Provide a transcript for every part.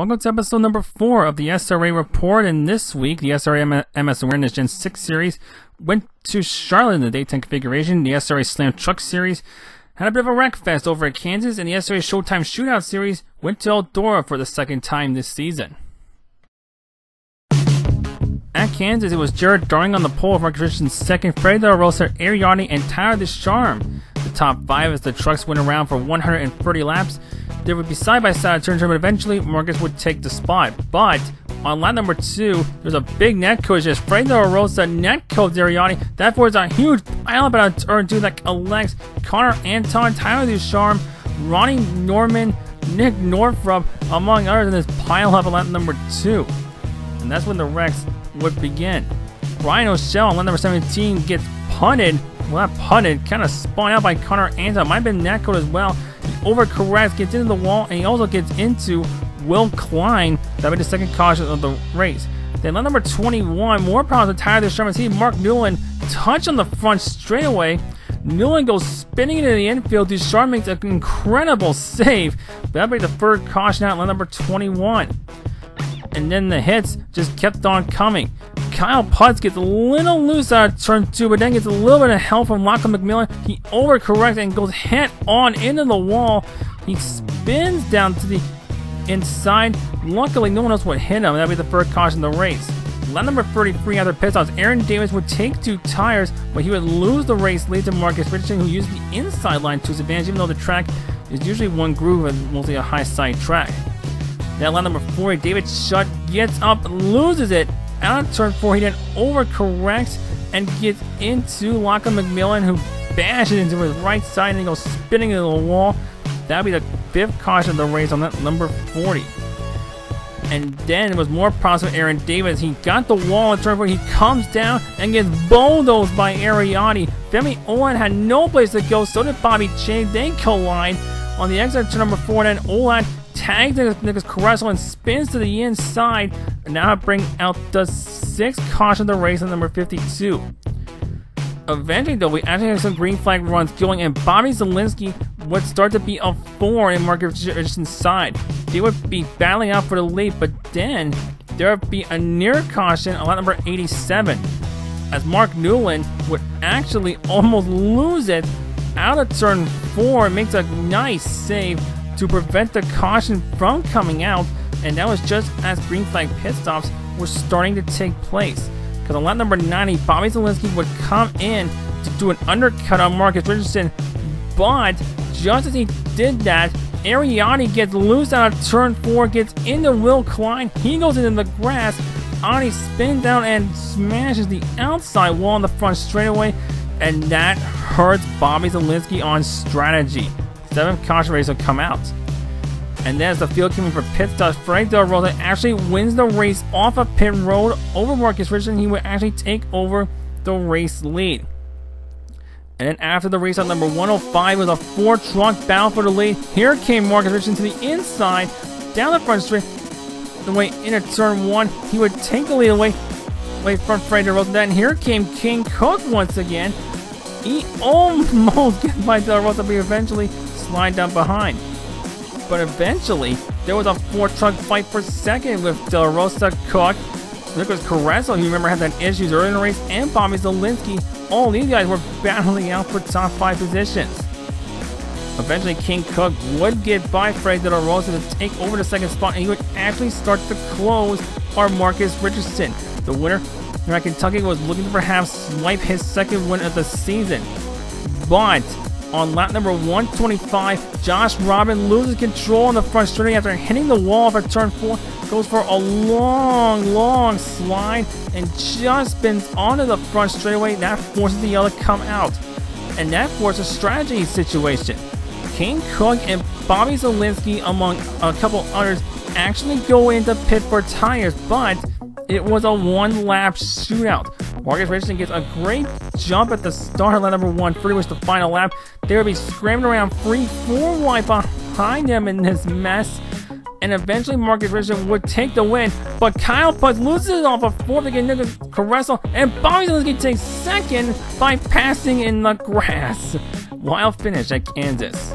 Welcome to episode number four of the SRA report. And this week, the SRA MS Awareness Gen 6 series went to Charlotte in the daytime configuration. The SRA Slam Truck series had a bit of a wreck fest over at Kansas, and the SRA Showtime Shootout series went to Eldora for the second time this season. At Kansas, it was Jared Darling on the pole of Richardson's second, Freddie De La Rosa, Ariani, and Tyler Descharme. The top five as the trucks went around for 130 laps. There would be side by side turns, but eventually Marcus would take the spot. But on lap number two, there's a big net collision. Freddie De La Rosa net killed Ariani. That was a huge pile up on turn two that Alex, Connor Anton, Tyler Descharme, Ronnie Norman, Nick Northrup, among others, in this pile up on lap number two. And that's when the wrecks would begin. Ryan O'Shell on lap number 17 gets punted. Well, not punted, kind of spun out by Connor Anton. Might have been net code as well. He overcorrects, gets into the wall, and he also gets into Will Klein. That'll be the second caution of the race. Then lap number 21, more problems with Tyler Sherman. See Mark Newland touch on the front straightaway. Newland goes spinning into the infield. Ducharme makes an incredible save. That'll be the third caution out, lap number 21 and then the hits just kept on coming. Kyle Putz gets a little loose out of turn two, but then gets a little bit of help from Lachlan McMillan. He overcorrects and goes head on into the wall. He spins down to the inside. Luckily, no one else would hit him. That'd be the first caution of the race. Lap number 33 after pit stops, Aaron Davis would take two tires, but he would lose the race lead to Marcus Richardson, who used the inside line to his advantage, even though the track is usually one groove and mostly a high side track. Then line number 4, David Shutt gets up, loses it out of turn 4. He then overcorrects and gets into Lachlan McMillan, who bashes into his right side and goes spinning into the wall. That'll be the fifth caution of the race on that number 40. And then it was more problems with Aaron Davis. He got the wall in turn 4. He comes down and gets bulldozed by Ariani. Femi Olan had no place to go, so did Bobby Chain. They collide on the exit turn number 4. And then Tags Nicholas Carrasco and spins to the inside. And now bring out the sixth caution of the race on number 52. Eventually, though, we actually have some green flag runs going, and Bobby Zielinski would start to be a four in Mark Richardson's side. They would be battling out for the lead, but then there would be a near caution on lap number 87, as Mark Newland would actually almost lose it out of turn four. Makes a nice save to prevent the caution from coming out, and that was just as green flag pit stops were starting to take place. Because on lap number 90, Bobby Zielinski would come in to do an undercut on Marcus Richardson, but just as he did that, Ariani gets loose out of turn 4, gets into Will Klein, he goes into the grass, Ani spins down and smashes the outside wall on the front straightaway, and that hurts Bobby Zielinski on strategy seventh caution race will come out. And then as the field coming for pit stops, Frank Del Rosa actually wins the race off of pit road over Marcus Richardson. He would actually take over the race lead. And then after the race on number 105 was a four truck battle for the lead. Here came Marcus Richardson to the inside, down the front straight, the way into turn one. He would take the lead away, away from Frank Del Rosa. Then here came King Cook once again. He almost gets by Del Rosa, but eventually slide down behind. But eventually, there was a four truck fight for second with Del Rosa Cook, Nicholas Carrasco, you remember had that issues early in the race, and Bobby Zielinski. All these guys were battling out for top five positions. Eventually, King Cook would get by Fred De La Rosa to take over the second spot, and he would actually start to close our Marcus Richardson. The winner from Kentucky was looking to perhaps swipe his second win of the season. But on lap number 125, Josh Robin loses control on the front straight after hitting the wall for turn 4. Goes for a long, long slide and just spins onto the front straightaway. That forces the yellow to come out. And that forces a strategy situation. King Cook and Bobby Zielinski, among a couple others, actually go into pit for tires, but it was a one lap shootout. Marcus Richardson gets a great jump at the start lap number one, pretty much the final lap. They would be scrambling around free four wide behind them in this mess. And eventually Marcus Richardson would take the win, but Kyle Putz loses off a fourth against Nicholas Carrasco, and Bobby Zielinski takes second by passing in the grass. Wild finish at Kansas.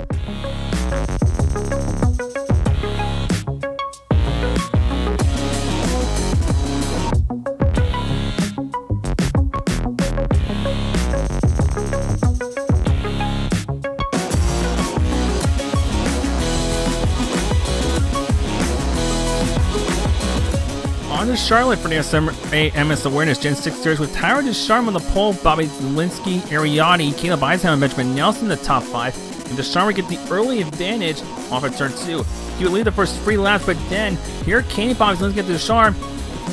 On to Charlotte for the SRA MS Awareness Gen 6 Series with Tyler DeCharme on the pole, Bobby Zalenski, Ariati, Caleb Eisenhower, and Benjamin Nelson in the top five. And DeCharme would get the early advantage off of turn two. He would lead the first three laps, but then here came Bobby Zalenski to DeCharme.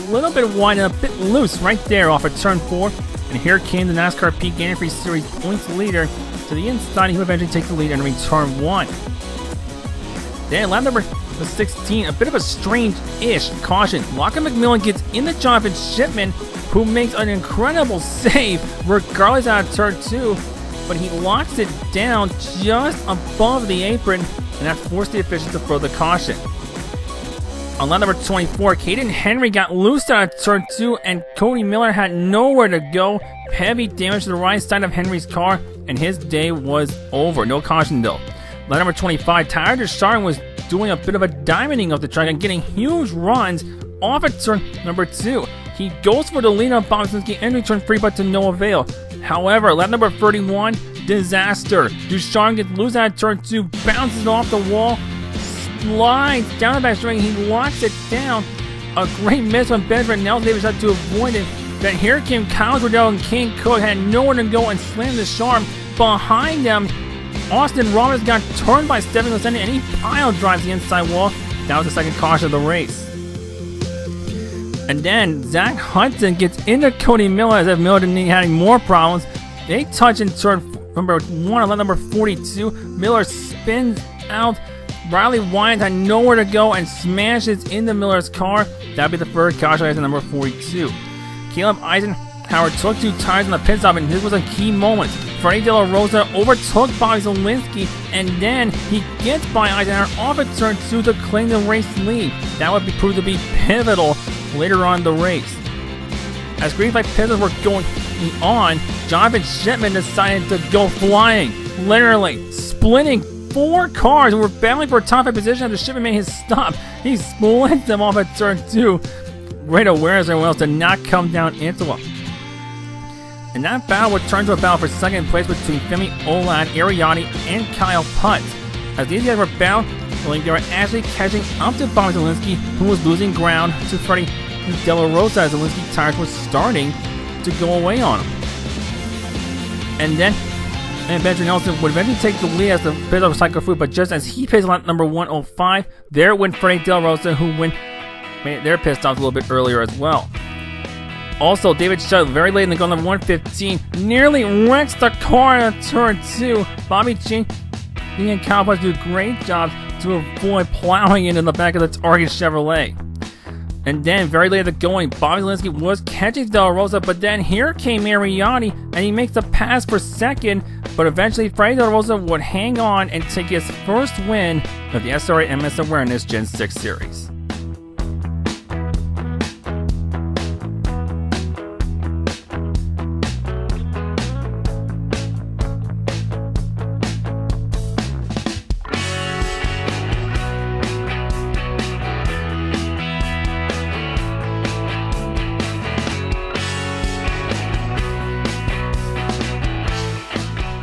A little bit wide and a bit loose right there off of turn four. And here came the NASCAR Peak Antifreeze Series points leader to the inside. He would eventually take the lead entering turn one. Then lap number 16, a bit of a strange-ish caution. Lockie McMillan gets in the Jonathan Shipman, who makes an incredible save regardless out of turn two, but he locks it down just above the apron, and that forced the officials to throw the caution. On lap number 24, Caden Henry got loose out of turn 2, and Cody Miller had nowhere to go. Heavy damage to the right side of Henry's car, and his day was over. No caution though. Lap number 25, Tyler DeCharme was doing a bit of a diamonding of the track and getting huge runs off at turn number 2. He goes for the lead on Bobsinski and turn 3, but to no avail. However, lap number 31, disaster. DeCharme gets loose out turn 2, bounces off the wall, slides down the back string. He locks it down. A great miss on Benjamin Nelson Davis had to avoid it. Then here came Kyle Gradell and King Cook had nowhere to go and slammed the Charm. Behind them, Austin Roberts got turned by Stephen Lassendi and he pile drives the inside wall. That was the second caution of the race. And then Zach Hudson gets into Cody Miller as if Miller didn't have any more problems. They touch and turn number one, lap number 42. Miller spins out. Riley Wines had nowhere to go and smashes into Miller's car. That'd be the first caution at number 42. Caleb Eisenhower took two tires on the pit stop, and this was a key moment. Freddie De La Rosa overtook Bobby Zalenski, and then he gets by Eisenhower off at turn two to claim the race lead. That would be proved to be pivotal later on in the race. As green flag pits were going on, Jonathan Shipman decided to go flying, literally splitting four cars who were battling for a top five position after Shipman made his stop. He split them off at turn two. Great awareness everyone else to not come down into him. And that battle would turn to a battle for second place between Femi Olad, Ariati, and Kyle Putt. As these guys were battling, they were actually catching up to Bobby Zalenski, who was losing ground to Freddie De La Rosa as Zalenski tires was starting to go away on him. And then and Benjamin Nelson would eventually take the lead as the bit of cycle fruit, but just as he pays lap number 105, there went Freddie Del Rosa, who went made their pit stops a little bit earlier as well. Also, David Shutt, very late in the go, number 115, nearly wrecks the car on turn 2. Bobby Jean and Cowboys do a great job to avoid plowing into the back of the Target Chevrolet. And then, very late in the going, Bobby Zalenski was catching Del Rosa, but then here came Mariani, and he makes the pass for second, but eventually Freddie Del Rosa would hang on and take his first win of the SRA MS Awareness Gen 6 Series.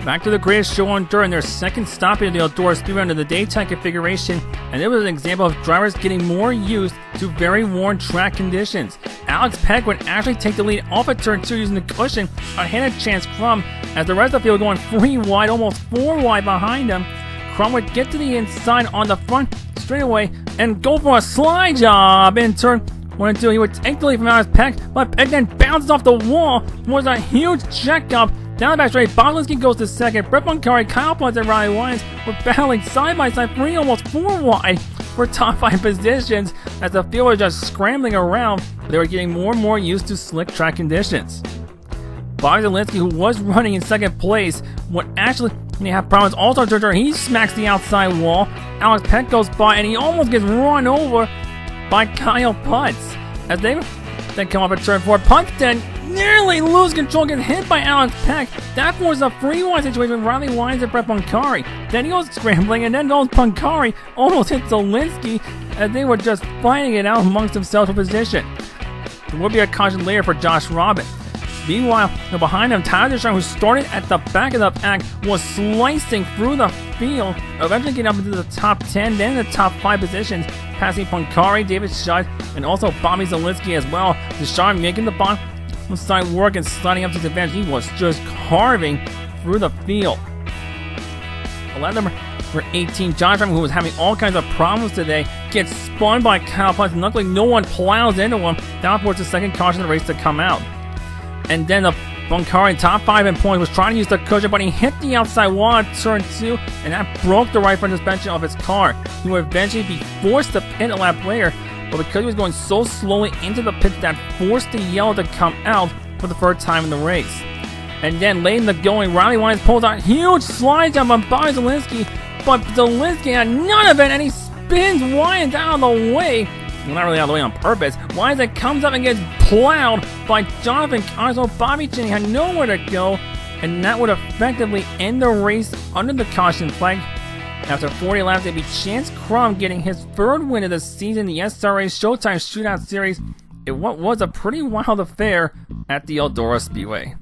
Back to the greatest show on dirt in their second stop in the outdoor speedway under the daytime configuration, and it was an example of drivers getting more used to very worn track conditions. Alex Peck would actually take the lead off at turn two using the cushion ahead of Chance Crum, as the rest of the field going three wide, almost four wide behind him. Crum would get to the inside on the front straightaway and go for a slide job in turn one and two. He would take the lead from Alex Peck, but Peck then bounces off the wall. Was a huge checkup down the back straight, Boglinski goes to second. Brett Moncari, Kyle Potts, and Riley Wines were battling side by side, three almost four wide for top five positions as the field was just scrambling around. They were getting more and more used to slick track conditions. Bobby Zalenski, who was running in second place, would actually they have problems. Also, turn he smacks the outside wall. Alex Peck goes by, and he almost gets run over by Kyle Putz. As they then come up at turn four, Putz then nearly lose control, get hit by Alex Peck. That forces a free one situation Riley Wines up Brett Pancari. Then he goes scrambling, and then goes Pancari, almost hits Zalenski as they were just fighting it out amongst themselves for position. There will be a caution later for Josh Robin. Meanwhile, behind him, Tyler DeCharme, who started at the back of the pack, was slicing through the field, eventually getting up into the top 10, then the top 5 positions. passing Punkari, David Shutt, and also Bobby Zalinski as well. Deshawn making the bottom side work and sliding up to the advantage. He was just carving through the field. 11 for 18. Jonathan, who was having all kinds of problems today, gets spun by Kyle Punch. Luckily, no one plows into him. Down towards the second caution of the race to come out. And then the Bunkari top five in points was trying to use the cushion, but he hit the outside wall at turn two, and that broke the right front suspension of his car. He would eventually be forced to pit a lap later, but because he was going so slowly into the pit, that forced the yellow to come out for the first time in the race. And then late in the going, Riley Wines pulls out huge slide jump on Bobby Zalinski, but Zalinski had none of it, and he spins Wines out of the way. Well, not really out of the way on purpose. Wines it comes up and gets plowed by Jonathan Connor. Bobby Cheney had nowhere to go, and that would effectively end the race under the caution flag. After 40 laps, it'd be Chance Crum getting his third win of the season, in the SRA Showtime Shootout Series, in what was a pretty wild affair at the Eldora Speedway.